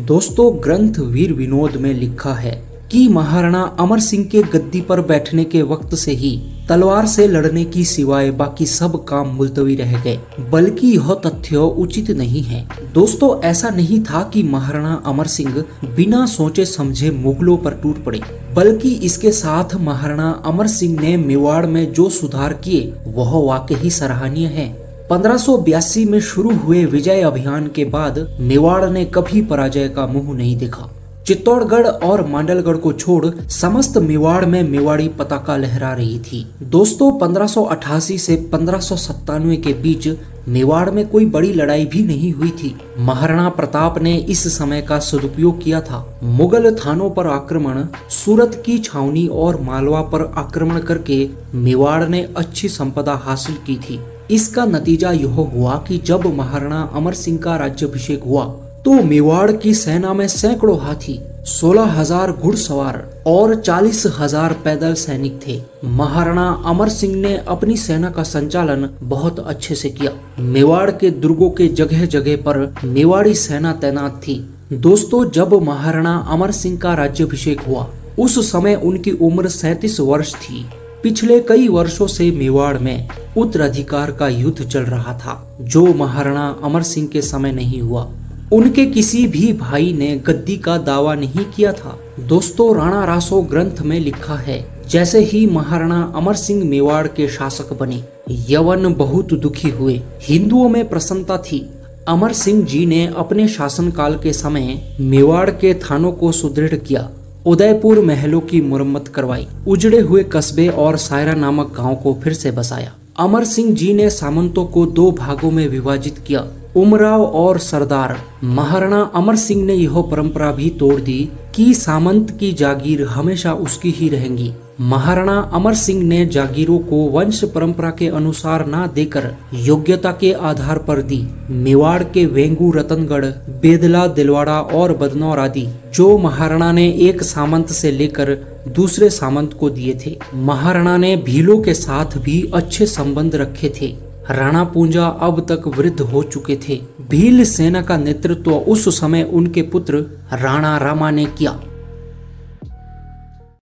दोस्तों, ग्रंथ वीर विनोद में लिखा है कि महाराणा अमर सिंह के गद्दी पर बैठने के वक्त से ही तलवार से लड़ने की सिवाय बाकी सब काम मुलतवी रह गए। बल्कि यह तथ्य उचित नहीं है। दोस्तों, ऐसा नहीं था कि महाराणा अमर सिंह बिना सोचे समझे मुगलों पर टूट पड़े, बल्कि इसके साथ महाराणा अमर सिंह ने मेवाड़ में जो सुधार किए, वह वाकई सराहनीय है। 1582 में शुरू हुए विजय अभियान के बाद मेवाड़ ने कभी पराजय का मुँह नहीं देखा। चित्तौड़गढ़ और मांडलगढ़ को छोड़ समस्त मेवाड़ में मेवाड़ी पताका लहरा रही थी। दोस्तों 1588 से पंद्रह के बीच मेवाड़ में कोई बड़ी लड़ाई भी नहीं हुई थी। महाराणा प्रताप ने इस समय का सदुपयोग किया था। मुगल थानों पर आक्रमण, सूरत की छावनी और मालवा पर आक्रमण करके मेवाड़ ने अच्छी संपदा हासिल की थी। इसका नतीजा यह हुआ कि जब महाराणा अमर सिंह का राज्यभिषेक हुआ तो मेवाड़ की सेना में सैकड़ों हाथी, सोलह हज़ार घुड़सवार और चालीस हज़ार पैदल सैनिक थे। महाराणा अमर सिंह ने अपनी सेना का संचालन बहुत अच्छे से किया। मेवाड़ के दुर्गों के जगह जगह पर मेवाड़ी सेना तैनात थी। दोस्तों, जब महाराणा अमर सिंह का राज्यभिषेक हुआ, उस समय उनकी उम्र सैतीस वर्ष थी। पिछले कई वर्षों से मेवाड़ में उत्तराधिकार का युद्ध चल रहा था, जो महाराणा अमर सिंह के समय नहीं हुआ। उनके किसी भी भाई ने गद्दी का दावा नहीं किया था। दोस्तों, राणा रासो ग्रंथ में लिखा है, जैसे ही महाराणा अमर सिंह मेवाड़ के शासक बने, यवन बहुत दुखी हुए। हिंदुओं में प्रसन्नता थी। अमर सिंह जी ने अपने शासनकाल के समय मेवाड़ के थानों को सुदृढ़ किया। उदयपुर महलों की मुरम्मत करवाई। उजड़े हुए कस्बे और सायरा नामक गाँव को फिर से बसाया। अमर सिंह जी ने सामंतों को दो भागों में विभाजित किया। उमराव और सरदार महाराणा अमर सिंह ने यह परंपरा भी तोड़ दी कि सामंत की जागीर हमेशा उसकी ही रहेंगी। महाराणा अमर सिंह ने जागीरों को वंश परंपरा के अनुसार ना देकर योग्यता के आधार पर दी। मेवाड़ के वेंगू, रतनगढ़, बेदला, दिलवाड़ा और बदनौर आदि जो महाराणा ने एक सामंत से लेकर दूसरे सामंत को दिए थे। महाराणा ने भीलों के साथ भी अच्छे संबंध रखे थे। राणा पूंजा अब तक वृद्ध हो चुके थे। भील सेना का नेतृत्व उस समय उनके पुत्र राणा रामा ने किया।